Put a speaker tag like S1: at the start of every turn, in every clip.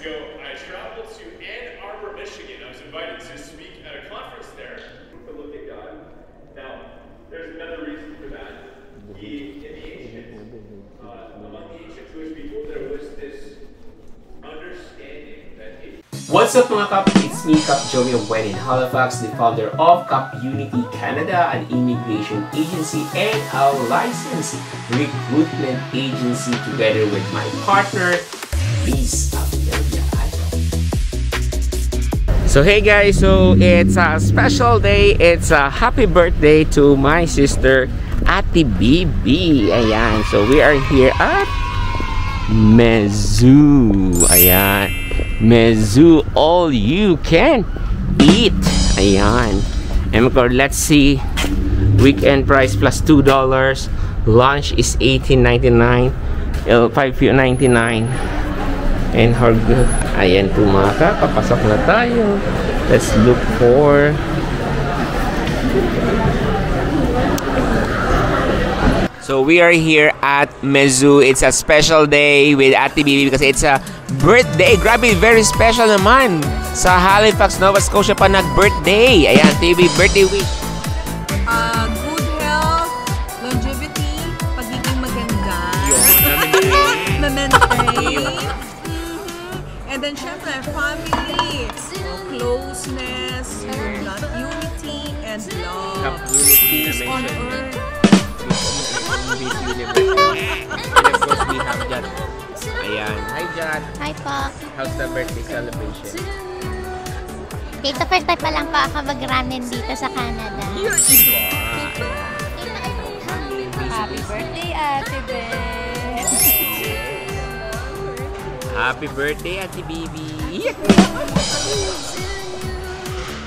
S1: ago, I traveled to Ann Arbor, Michigan. I was invited to speak at a conference there. To look at God. Now, there's another reason for that. He, in the ancient, uh, among the ancient Jewish people, there was this understanding that if
S2: What's up mga Kap? It's me, Kap Joey Wen in Halifax, the founder of Kap Unity Canada, an immigration agency and a licensed recruitment agency together with my partner, Liz So hey guys, so it's a special day. It's a happy birthday to my sister, Ate Bibi. Ayan, so we are here at Mezu. Ayan. Mezu all you can eat. Ayan. And of course, let's see. Weekend price plus $2. Lunch is $18.99. Uh, $5.99. And her Ayan po mga ka. Papasok na tayo. Let's look for So we are here at Mezu. It's a special day with Ate Bibi because it's a birthday. Grabe, very special naman. Sa Halifax, Nova Scotia pa nag-birthday. Ayan, Bibi, birthday wish.
S3: And love. Peace on earth.
S2: Miss Universe. And of course, we have Jad. Ayan. Hi, Jad.
S4: Hi po.
S2: How's the birthday celebration?
S4: Dito first time pa lang po ako mag-ramen dito sa Canada.
S3: Happy birthday, Ate Beth!
S2: Happy birthday, Ate Bibi.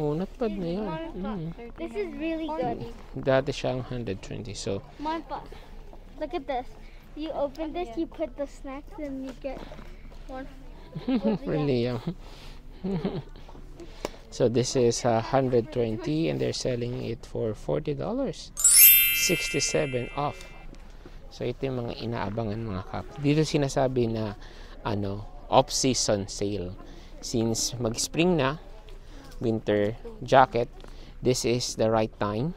S2: Oh, not bad na yun. Mm.
S4: This is really good.
S2: Dati siyang 120. So,
S4: Mom, pa. Look at this. You open this, you put the snacks, and you get one.
S2: really yum. so this is uh, 120 and they're selling it for $40. 67 off. So ito yung mga inaabangan mga kap. Dito sinasabi na ano, off-season sale. Since mag-spring na, winter jacket, this is the right time.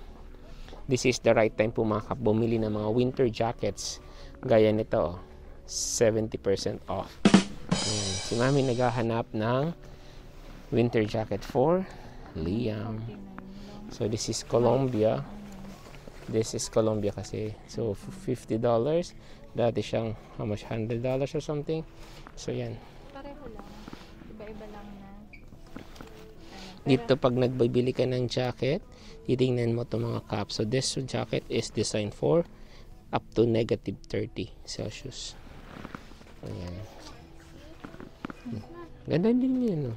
S2: This is the right time po mga bumili ng mga winter jackets gaya nito. 70% off. Ayan. Si Mami naghahanap ng winter jacket for Liam. So this is Colombia. This is Colombia kasi. So $50. Dati siyang how much? $100 or something. So yan.
S3: Pareho lang.
S2: Dito pag nagbibili ka ng jacket, titingnan mo itong mga caps. So this jacket is designed for up to negative 30 Celsius. Ayan. Ganda din yun. No?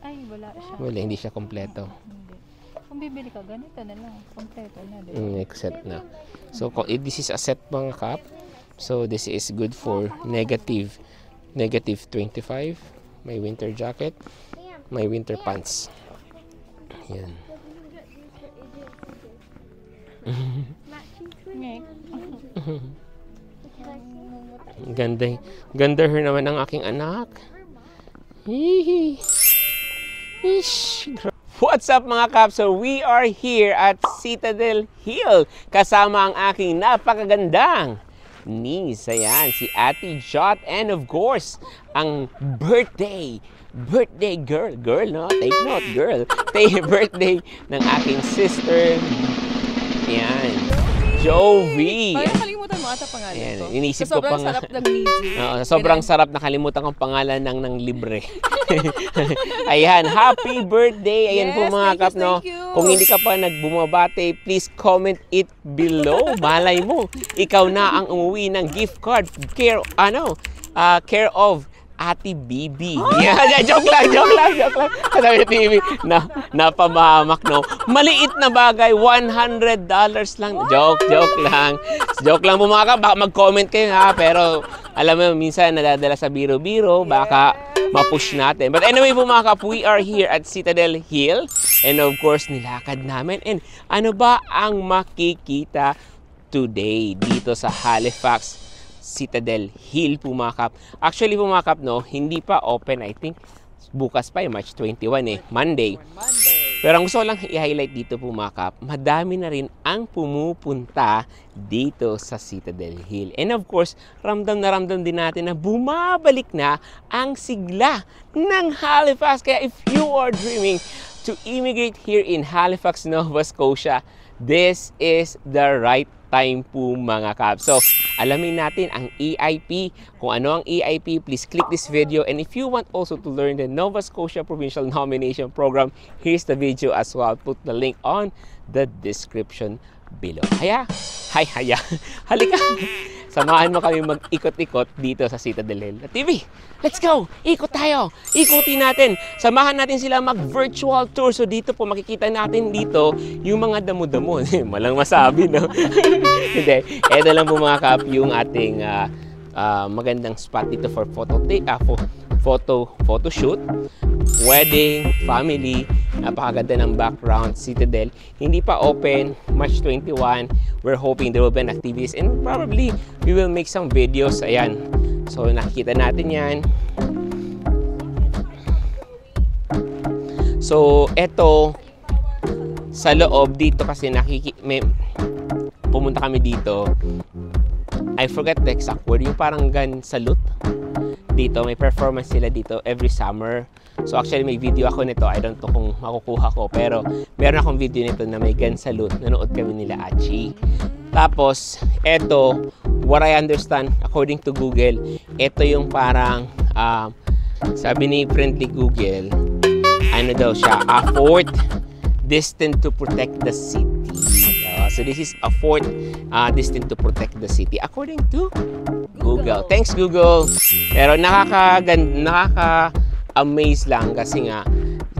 S3: Ay, wala siya.
S2: Wala, hindi siya kompleto.
S3: Hindi. Kung bibili ka, ganito na lang. Kompleto na. Di ba?
S2: Mm, set na. So, eh, this is a set mga cap. So, this is good for negative negative 25. May winter jacket. May winter pants. Yan. Ganda, ganda her naman ang aking anak. Hihi. Ish. What's up mga kaps? So we are here at Citadel Hill kasama ang aking napakagandang niece. Ayan, si Ate Jot and of course, ang birthday birthday girl. Girl, no? Take note, girl. Take birthday ng aking sister. Ayan. Jovi.
S3: Parang nakalimutan mo ata pangalan
S2: Ayan,
S3: ko.
S2: inisip ko pa
S3: sobrang
S2: nga.
S3: sarap ng music.
S2: Oo, sobrang sarap nakalimutan kong pangalan ng ng libre. Ayan, happy birthday. Ayan
S3: Yes,
S2: po mga
S3: thank you,
S2: kap, no?
S3: thank you.
S2: Kung hindi ka pa nagbumabate, please comment it below. Malay mo, ikaw na ang umuwi ng gift card. Care, ano, ah, care of Ate Bibi. Yeah, joke lang, joke lang, joke lang. Sabi ni Bibi, na, napamahamak, no? Maliit na bagay, $100 lang. Joke, joke lang. Joke lang po mga kap, baka mag-comment kayo ha, pero alam mo, minsan nadadala sa biro-biro, baka ma-push natin. But anyway po mga kap, we are here at Citadel Hill. And of course, nilakad namin. And ano ba ang makikita today dito sa Halifax Citadel Hill po mga kap. Actually po mga kap, no, hindi pa open, I think, bukas pa eh, March 21 eh, Monday. Pero ang gusto lang i-highlight dito po mga kap, madami na rin ang pumupunta dito sa Citadel Hill. And of course, ramdam na ramdam din natin na bumabalik na ang sigla ng Halifax. Kaya if you are dreaming to immigrate here in Halifax, Nova Scotia, this is the right time po mga kap. So, alamin natin ang EIP. Kung ano ang EIP, please click this video. And if you want also to learn the Nova Scotia Provincial Nomination Program, here's the video as well. I'll put the link on the description below. Haya, hi, haya. Halika. Samahan mo kami mag-ikot-ikot dito sa Citadel Hill TV. Let's go! Ikot tayo! Ikutin natin! Samahan natin sila mag-virtual tour. So dito po makikita natin dito yung mga damo-damo. Malang masabi, no? Hindi. Ito lang po mga kap yung ating ah, ah, magandang spot dito for photo, ta- ah, fo- photo, photo shoot wedding, family, napakaganda ng background, Citadel. Hindi pa open, March 21. We're hoping there will be an activities and probably we will make some videos. Ayan. So nakikita natin yan. So, eto sa loob dito kasi nakiki may, pumunta kami dito. I forget the exact word, yung parang gun salute dito, may performance sila dito every summer. So actually may video ako nito, I don't know kung makukuha ko, pero meron akong video nito na may gun salute, nanood kami nila Achi. Tapos, eto, what I understand, according to Google, eto yung parang, um, sabi ni friendly Google, ano daw siya, a fort destined to protect the city. Uh, so this is a fort uh, destined to protect the city according to Google. Thanks Google. Pero nakaka nakaka amaze lang kasi nga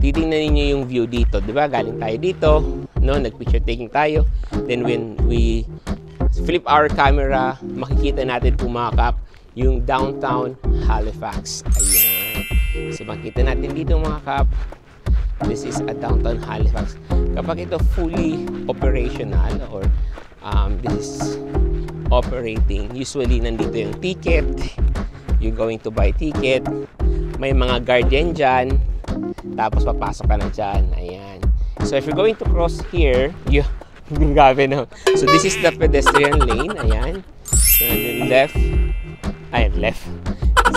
S2: titingnan niyo yung view dito, 'di ba? Galing tayo dito, no, nag-picture taking tayo. Then when we flip our camera, makikita natin pumakap yung downtown Halifax. Ayan. So makita natin dito mga kap, this is a downtown Halifax. Kapag ito fully operational or um, this is operating, usually nandito yung ticket, you're going to buy ticket, may mga guardian dyan, tapos papasok ka na dyan. Ayan. So if you're going to cross here, you Grabe no. So this is the pedestrian lane. Ayan. So then left. Ayan, left.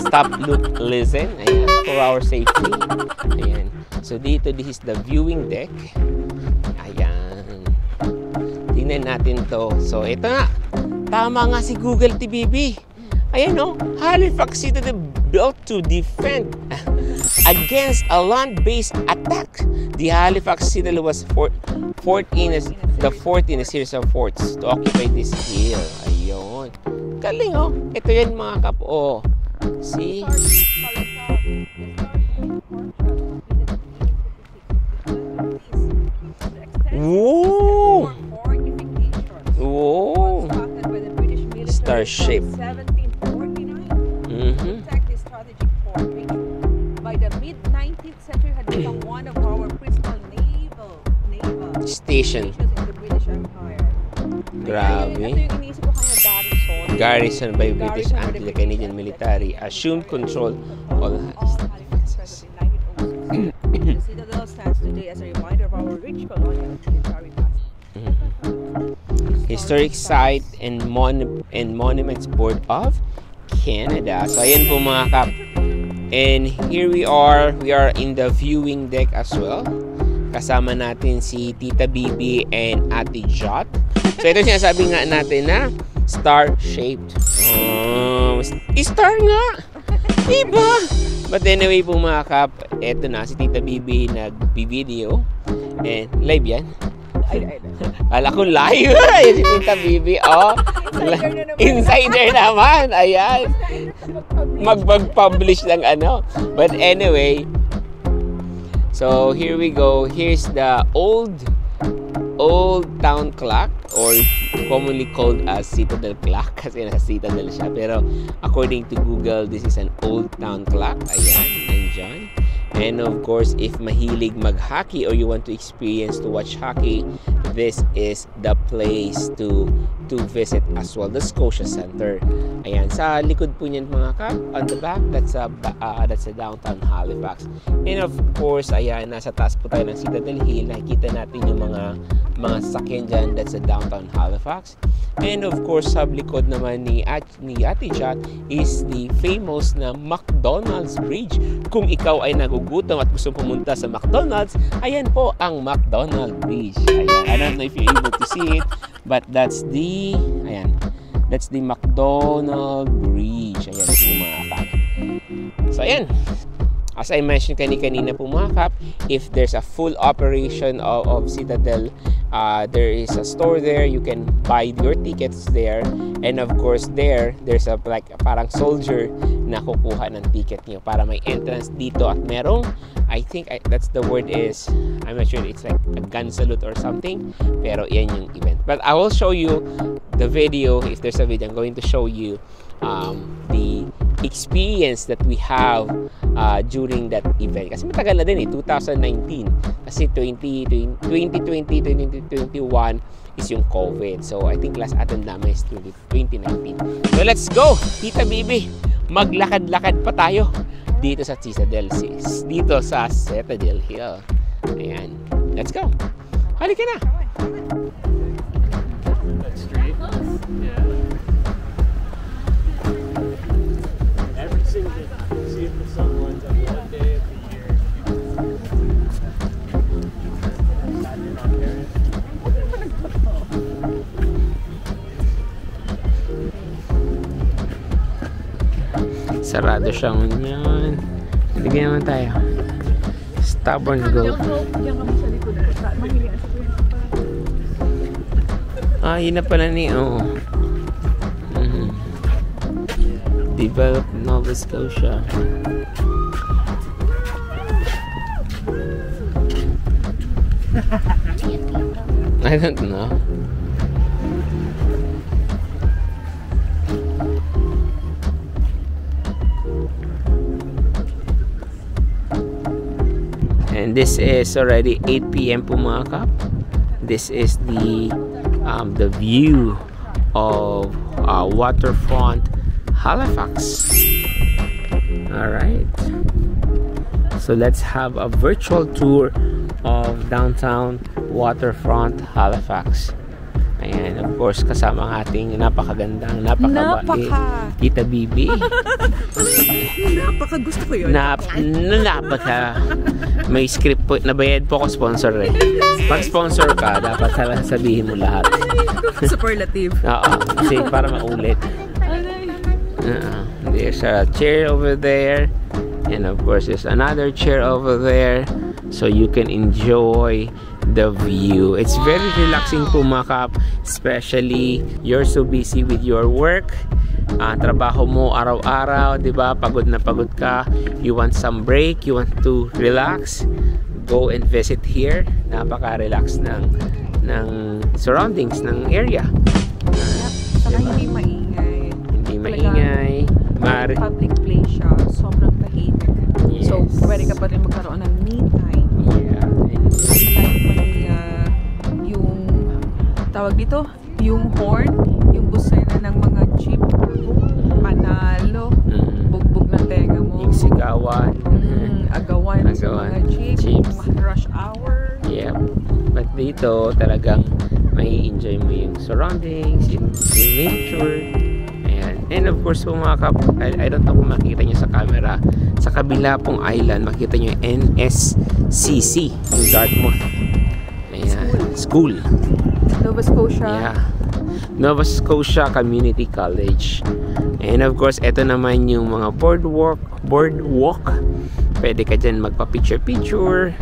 S2: Stop, look, listen. Ayan. For our safety. Ayan. So dito, this is the viewing deck. Ayan. Tingnan natin to. So ito nga. Tama nga si Google TVB. Ayan o. Halifax City built to defend against a land-based attack. The Halifax Citadel was for, 14 as the 14 a series of forts to occupy this hill. Ayun. Galing oh. Ito yan mga kap. Oh. See? Woo! Woo! Starship.
S5: 1749.
S2: Mhm. Station.
S5: stations in the British Empire.
S2: Grabe.
S5: Ito yung iniisip ko kanya garrison.
S2: Garrison by British
S5: Garrison by the
S2: anti-Canadian
S5: British
S2: military assumed control all
S5: All Halifax settled in 1906. the citadel stands today as a reminder of our rich colonial and military past.
S2: Historic Site and, Mon- and Monuments Board of Canada. So, ayan po mga kap. And here we are. We are in the viewing deck as well. Kasama natin si Tita Bibi and Ate Jot. So, ito sinasabi nga natin na star-shaped. Oh, star nga! Diba? But anyway po mga kap, eto na si Tita Bibi nag-video. And live yan. Kala ko live. Ayan si Tita Bibi. Oh.
S5: Insider.
S2: Insider naman. Ayan. mag mag-publish ng ano. But anyway, so here we go. Here's the old old town clock or commonly called as Citadel clock kasi nasa Citadel siya. Pero according to Google, this is an old town clock. Ayan, nandyan. And of course, if mahilig mag-hockey or you want to experience to watch hockey, this is the place to to visit as well, the Scotia Center. Ayan, sa likod po niyan mga kap, on the back, that's a, uh, that's a downtown Halifax. And of course, ayan, nasa taas po tayo ng Citadel Hill, nakikita natin yung mga mga sasakyan dyan, that's a downtown Halifax. And of course, sa likod naman ni, at, ni Ate Chat is the famous na McDonald's Bridge. Kung ikaw ay nagugutom at gusto pumunta sa McDonald's, ayan po ang McDonald's Bridge. Ayan, I don't know if you're able to see it, but that's the, ayan, that's the McDonald Bridge. Ayan po mga kap. So, ayan. As I mentioned kani-kanina po mga kap, if there's a full operation of, of Citadel, uh, there is a store there, you can buy your tickets there. And of course there, there's a like parang soldier na kukuha ng ticket niyo para may entrance dito at merong, I think I, that's the word is, I'm not sure it's like a gun salute or something, pero yan yung event. But I will show you the video, if there's a video, I'm going to show you um, the experience that we have uh, during that event. Kasi matagal na din eh, 2019. Kasi 2020, 2020, 2021 is yung COVID. So, I think last attend namin is 2019. So, let's go! Tita Bibi, maglakad-lakad pa tayo dito sa Citadel. Dito sa Citadel Hill. Ayan. Let's go! Halika na! Sarado siya yan. Bigyan naman tayo. Stubborn goat. Ah, yun na pala ni, oo. Mhm. Develop Nova Scotia. I don't know. And this is already 8 p.m. po mga kap. This is the um, the view of uh, waterfront Halifax. All right. So let's have a virtual tour of downtown waterfront Halifax. Ayan, of course, kasama ang ating napakagandang, napakabait,
S5: Napaka.
S2: Tita Bibi.
S5: Napaka gusto ko yun.
S2: Nap, napaka. May script po, nabayad po ako sponsor eh. Pag sponsor ka, dapat talaga sabihin mo lahat.
S5: Superlative.
S2: Oo, kasi para maulit. Uh, there's a chair over there. And of course, there's another chair over there. So you can enjoy the view. It's very relaxing po mga kap. Especially, you're so busy with your work. Ah, trabaho mo araw-araw, 'di ba? Pagod na pagod ka. You want some break, you want to relax. Go and visit here. Napaka-relax ng ng surroundings ng area.
S5: Saka hindi maingay.
S2: Hindi maingay. Mari
S5: Public place siya. Sobrang tahimik. So,
S2: Yes.
S5: pwede ka pa rin magkaroon ng me time.
S2: Yeah. And
S5: Like may, uh, yung tawag dito, yung horn, yung busena ng mga jeep, panalo,
S2: mm,
S5: bugbog ng tenga mo.
S2: yung sigawan.
S5: Mm, agawan, sa
S2: Agawan,
S5: mga jeep, yung rush hour.
S2: Yep. But dito, talagang may enjoy mo yung surroundings, yung, yung nature. Ayan. And of course, po mga kap, I, I don't know kung makita nyo sa camera, sa kabila pong island, makita nyo yung NSCC, yung Dartmouth. Ayan. School.
S5: Nova Scotia.
S2: Yeah. Nova Scotia Community College. And of course, ito naman yung mga boardwalk, boardwalk. Pwede ka dyan magpa-picture-picture.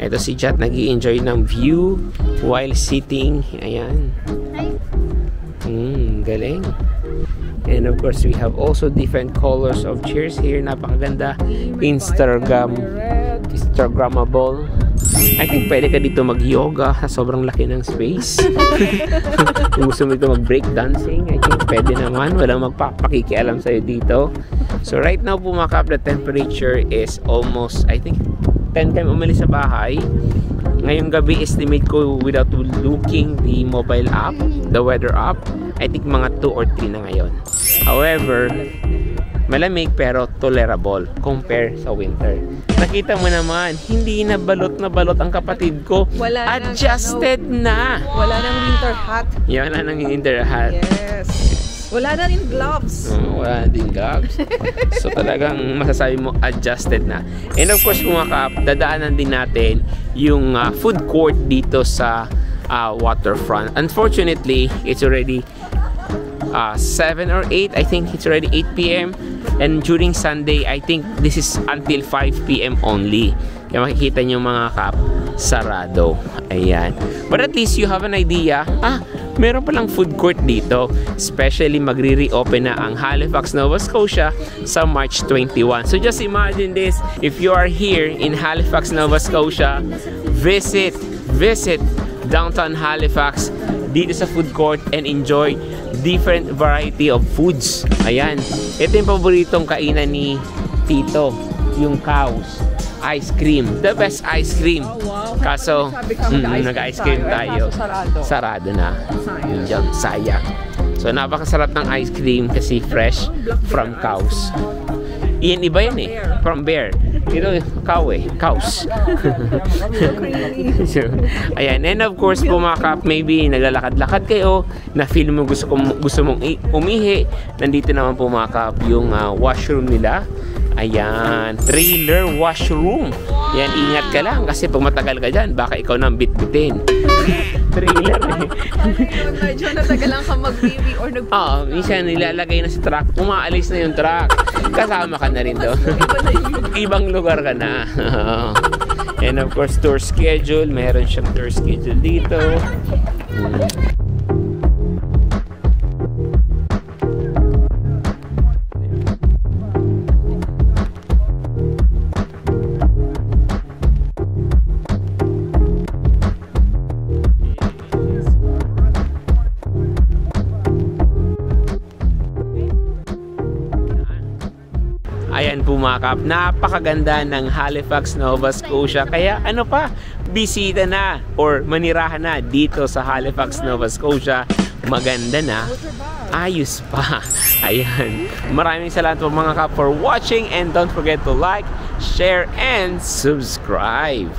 S2: Ito si Jat nag enjoy ng view while sitting. Ayan. Hmm, galing. And of course, we have also different colors of chairs here. Napakaganda. Instagram. Instagrammable. I think pwede ka dito mag-yoga sa sobrang laki ng space. Kung gusto mo dito mag-break dancing, I think pwede naman. Walang magpapakikialam sa'yo dito. So right now po mga kap, the temperature is almost, I think, 10 time umalis sa bahay. Ngayong gabi, estimate ko without looking the mobile app, the weather app, I think mga 2 or 3 na ngayon. However, malamig pero tolerable compare sa winter. Nakita mo naman, hindi na balot na balot ang kapatid ko.
S5: Wala nang
S2: Adjusted na.
S5: Wala nang winter hat.
S2: Yan na nang winter hat.
S5: Yes. Wala na rin gloves.
S2: Oh, wala din gloves. so talagang masasabi mo adjusted na. And of course mga kap, dadaanan din natin yung ah, food court dito sa ah, waterfront. Unfortunately, it's already uh, 7 or 8 I think it's already 8 p.m. and during Sunday I think this is until 5 p.m. only. Kaya makikita nyo mga kap sarado ayan. But at least you have an idea. Ah meron palang food court dito. Especially magre-reopen na ang Halifax, Nova Scotia sa March 21 so just imagine this. If you are here in Halifax, Nova Scotia visit visit downtown Halifax dito sa food court and enjoy different variety of foods. Ayan. Ito yung paboritong kainan ni Tito. Yung cows. Ice cream. The best ice cream.
S5: wow.
S2: Kaso, mm, nag-ice
S5: cream tayo. sarado.
S2: Sarado na. Yun dyan, sayang. So, napakasarap ng ice cream kasi fresh from cows. Iyan, iba yan eh. From bear. Ito, cow eh. Cows. so, ayan. And of course, po mga kap, maybe naglalakad-lakad kayo, na feel mo gusto, kong- gusto mong umihi. Nandito naman po mga kap, yung ah, washroom nila. Ayan. Trailer washroom. Yan, ingat ka lang kasi pag matagal ka dyan, baka ikaw nang bitbitin. Trailer eh.
S5: Medyo natagalan ka mag-baby or nag
S2: Oo, minsan nilalagay na sa truck, umaalis na yung truck. Kasama ka na rin doon. Ibang lugar ka na. And of course, tour schedule. Meron siyang tour schedule dito. Mga kap, napakaganda ng Halifax, Nova Scotia. Kaya ano pa, bisita na or manirahan na dito sa Halifax, Nova Scotia. Maganda na, ayos pa. Ayan. Maraming salamat po mga kap for watching and don't forget to like, share, and subscribe.